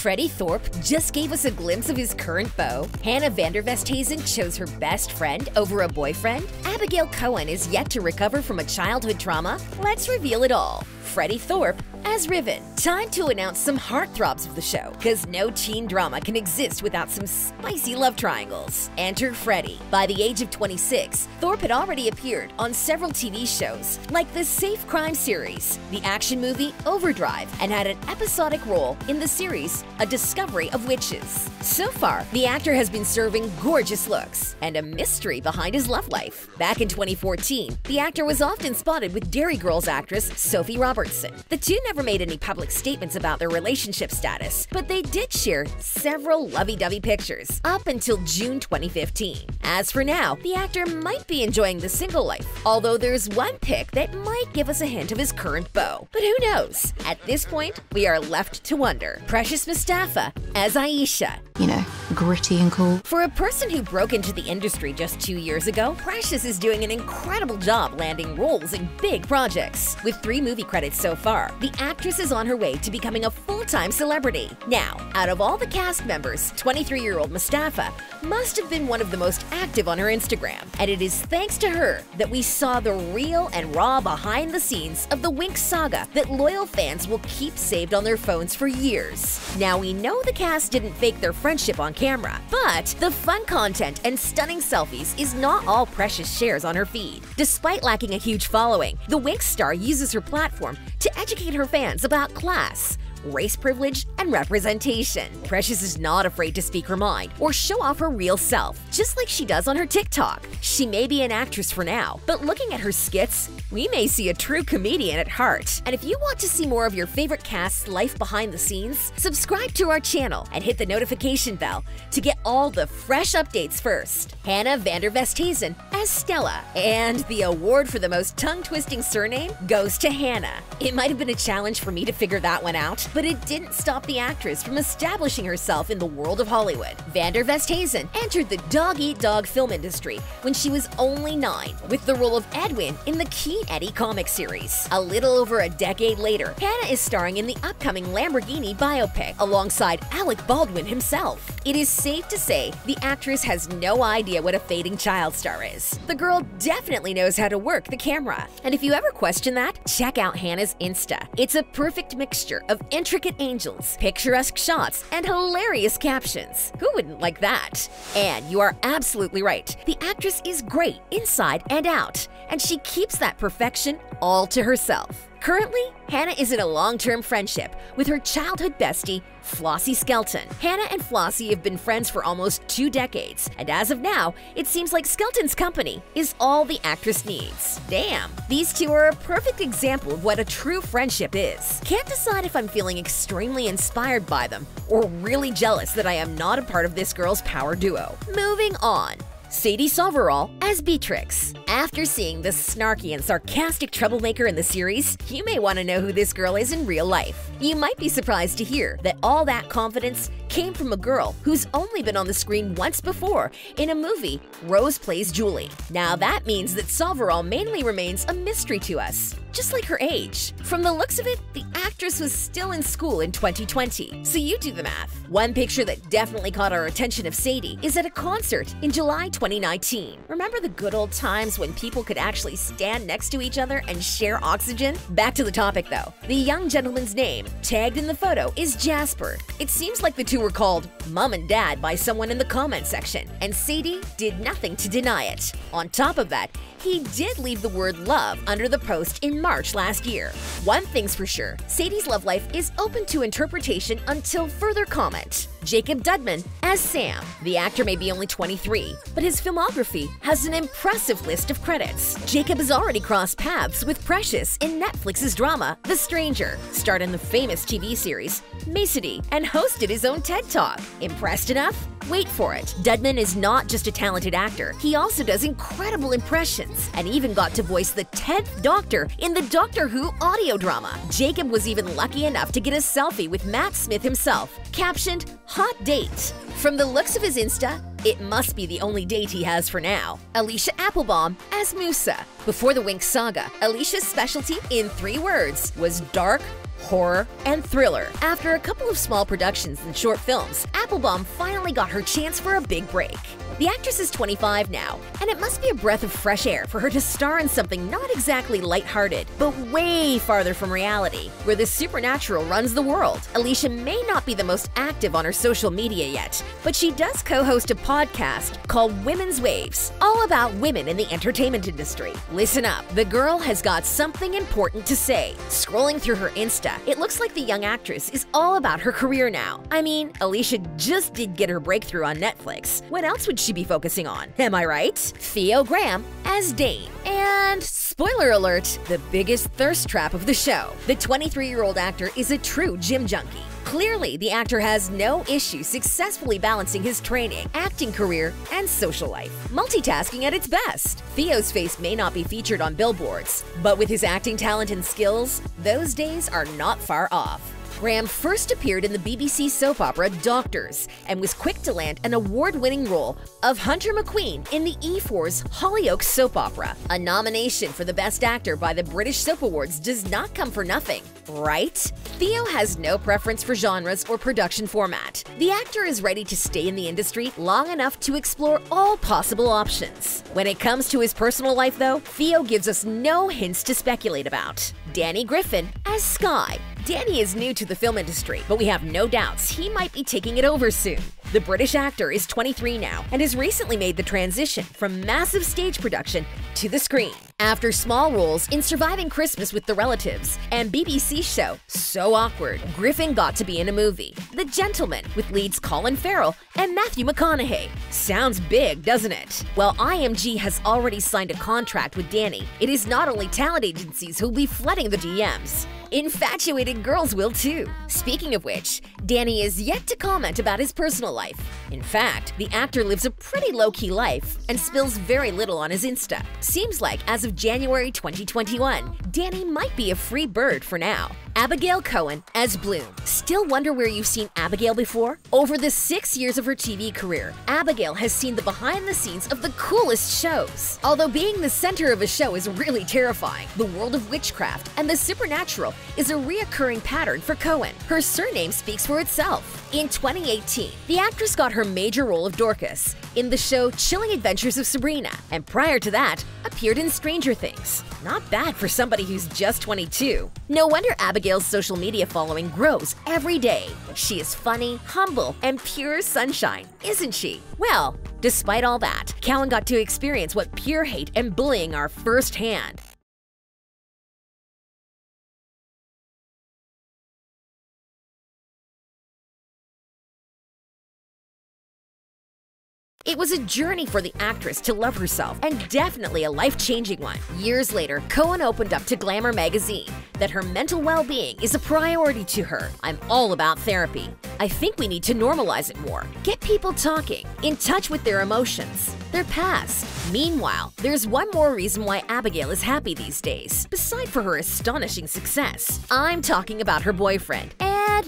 Freddie Thorp just gave us a glimpse of his current beau. Hannah van der Westhuysen chose her best friend over a boyfriend. Abigail Cowen is yet to recover from a childhood trauma. Let's reveal it all. Freddie Thorp as Riven. Time to announce some heartthrobs of the show, because no teen drama can exist without some spicy love triangles. Enter Freddie. By the age of 26, Thorp had already appeared on several TV shows, like the Safe Crime series, the action movie Overdrive, and had an episodic role in the series A Discovery of Witches. So far, the actor has been serving gorgeous looks and a mystery behind his love life. Back in 2014, the actor was often spotted with Derry Girls actress Sophie Robertson. The two never made any public statements about their relationship status, but they did share several lovey-dovey pictures up until June 2015. As for now, the actor might be enjoying the single life, although there's one pic that might give us a hint of his current beau. But who knows? At this point, we are left to wonder. Precious Mustapha as Aisha, you know, gritty and cool. For a person who broke into the industry just two years ago, Precious is doing an incredible job landing roles in big projects. With three movie credits so far, the actress is on her way to becoming a full-time celebrity. Now, out of all the cast members, 23-year-old Mustapha must have been one of the most active on her Instagram, and it is thanks to her that we saw the real and raw behind the scenes of the Winx saga that loyal fans will keep saved on their phones for years. Now, we know the cast didn't fake their friendship on camera, but the fun content and stunning selfies is not all Precious shares on her feed. Despite lacking a huge following, the Winx star uses her platform to educate her fans about class, race privilege, and representation. Precious is not afraid to speak her mind or show off her real self, just like she does on her TikTok. She may be an actress for now, but looking at her skits, we may see a true comedian at heart. And if you want to see more of your favorite cast's life behind the scenes, subscribe to our channel and hit the notification bell to get all the fresh updates first. Hannah van der Westhuysen as Stella, and the award for the most tongue-twisting surname goes to Hannah. It might have been a challenge for me to figure that one out, but it didn't stop the actress from establishing herself in the world of Hollywood. van der Westhuysen entered the dog-eat-dog film industry when she was only nine, with the role of Edwin in the Keen Eddie comic series. A little over a decade later, Hannah is starring in the upcoming Lamborghini biopic alongside Alec Baldwin himself. It is safe to say the actress has no idea what a fading child star is. The girl definitely knows how to work the camera. And if you ever question that, check out Hannah's Insta. It's a perfect mixture of intricate angels, picturesque shots, and hilarious captions. Who wouldn't like that? And you are absolutely right. The actress is great inside and out, and she keeps that perfection all to herself. Currently, Hannah is in a long-term friendship with her childhood bestie, Flossie Skelton. Hannah and Flossie have been friends for almost two decades, and as of now, it seems like Skelton's company is all the actress needs. Damn, these two are a perfect example of what a true friendship is. Can't decide if I'm feeling extremely inspired by them or really jealous that I am not a part of this girl's power duo. Moving on. Sadie Soverall as Beatrix. After seeing the snarky and sarcastic troublemaker in the series, you may want to know who this girl is in real life. You might be surprised to hear that all that confidence came from a girl who's only been on the screen once before in a movie, Rose Plays Julie. Now that means that Soverall mainly remains a mystery to us just like her age. From the looks of it, the actress was still in school in 2020, so you do the math. One picture that definitely caught our attention of Sadie is at a concert in July 2019. Remember the good old times when people could actually stand next to each other and share oxygen? Back to the topic though. The young gentleman's name, tagged in the photo, is Jasper. It seems like the two were called Mom and Dad by someone in the comment section, and Sadie did nothing to deny it. On top of that, he did leave the word love under the post in March last year. One thing's for sure, Sadie's love life is open to interpretation until further comment. Jacob Dudman as Sam. The actor may be only 23, but his filmography has an impressive list of credits. Jacob has already crossed paths with Precious in Netflix's drama The Stranger, starred in the famous TV series Macity, and hosted his own TED Talk. Impressed enough? Wait for it. Dudman is not just a talented actor, he also does incredible impressions and even got to voice the 10th Doctor in the Doctor Who audio drama. Jacob was even lucky enough to get a selfie with Matt Smith himself, captioned Hot Date. From the looks of his Insta, it must be the only date he has for now. Elisha Applebaum as Musa. Before the Winx saga, Elisha's specialty, in three words, was dark, horror, and thriller. After a couple of small productions and short films, Applebaum finally got her chance for a big break. The actress is 25 now, and it must be a breath of fresh air for her to star in something not exactly lighthearted, but way farther from reality, where the supernatural runs the world. Elisha may not be the most active on her social media yet, but she does co host a podcast called Women's Waves, all about women in the entertainment industry. Listen up, the girl has got something important to say. Scrolling through her Insta, it looks like the young actress is all about her career now. I mean, Elisha just did get her breakthrough on Netflix. What else would she be focusing on? Am I right? Theo Graham as Dane. And spoiler alert, the biggest thirst trap of the show. The 23 year old actor is a true gym junkie. Clearly, the actor has no issue successfully balancing his training, acting career, and social life. Multitasking at its best. Theo's face may not be featured on billboards, but with his acting talent and skills, those days are not far off. Graham first appeared in the BBC soap opera Doctors and was quick to land an award winning role of Hunter McQueen in the E4's Hollyoaks soap opera. A nomination for the Best Actor by the British Soap Awards does not come for nothing, right? Theo has no preference for genres or production format. The actor is ready to stay in the industry long enough to explore all possible options. When it comes to his personal life, though, Theo gives us no hints to speculate about. Danny Griffin as Sky. Danny is new to the film industry, but we have no doubts he might be taking it over soon. The British actor is 23 now and has recently made the transition from massive stage production to the screen. After small roles in Surviving Christmas with the Relatives and BBC show So Awkward, Griffin got to be in a movie, The Gentleman, with leads Colin Farrell and Matthew McConaughey. Sounds big, doesn't it? Well, IMG has already signed a contract with Danny. It is not only talent agencies who'll be flooding the DMs. Infatuated girls will too. Speaking of which, Danny is yet to comment about his personal life. In fact, the actor lives a pretty low key life and spills very little on his Insta. Seems like as of January 2021, Danny might be a free bird for now. Abigail Cowen as Bloom. Still wonder where you've seen Abigail before? Over the six years of her TV career, Abigail has seen the behind the scenes of the coolest shows. Although being the center of a show is really terrifying, the world of witchcraft and the supernatural is a reoccurring pattern for Cowen. Her surname speaks for itself. In 2018, the actress got her major role of Dorcas in the show Chilling Adventures of Sabrina, and prior to that, appeared in Stranger Things. Not bad for somebody who's just 22. No wonder Abigail's social media following grows every day. She is funny, humble, and pure sunshine, isn't she? Well, despite all that, Cowen got to experience what pure hate and bullying are firsthand. It was a journey for the actress to love herself, and definitely a life changing one. Years later, Cowen opened up to Glamour magazine that her mental well being is a priority to her. I'm all about therapy. I think we need to normalize it more. Get people talking, in touch with their emotions, their past. Meanwhile, there's one more reason why Abigail is happy these days, beside for her astonishing success. I'm talking about her boyfriend.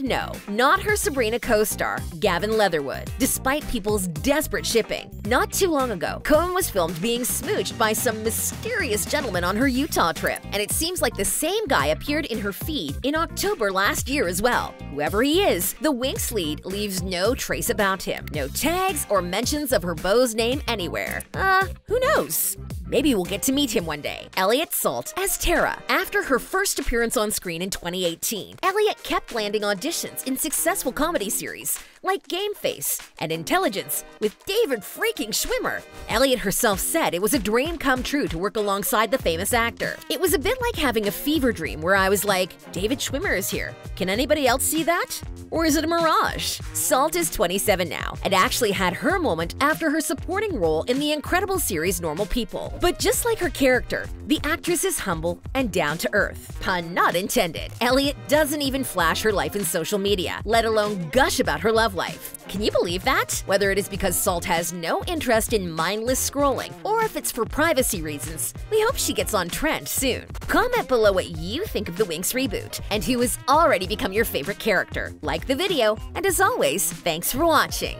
No, not her Sabrina co star, Gavin Leatherwood. Despite people's desperate shipping, not too long ago, Cowen was filmed being smooched by some mysterious gentleman on her Utah trip, and it seems like the same guy appeared in her feed in October last year as well. Whoever he is, the Winx lead leaves no trace about him, no tags or mentions of her beau's name anywhere. Uh, who knows? Maybe we'll get to meet him one day. Eliot Salt as Tara. After her first appearance on screen in 2018, Eliot kept landing auditions in successful comedy series like Game Face and Intelligence with David freaking Schwimmer. Eliot herself said it was a dream come true to work alongside the famous actor. It was a bit like having a fever dream where I was like, David Schwimmer is here. Can anybody else see that? Or is it a mirage? Salt is 27 now and actually had her moment after her supporting role in the incredible series Normal People. But just like her character, the actress is humble and down to earth. Pun not intended. Eliot doesn't even flash her life in social media, let alone gush about her love life. Can you believe that? Whether it is because Salt has no interest in mindless scrolling, or if it's for privacy reasons, we hope she gets on trend soon. Comment below what you think of the Winx reboot, and who has already become your favorite character. Like the video, and as always, thanks for watching.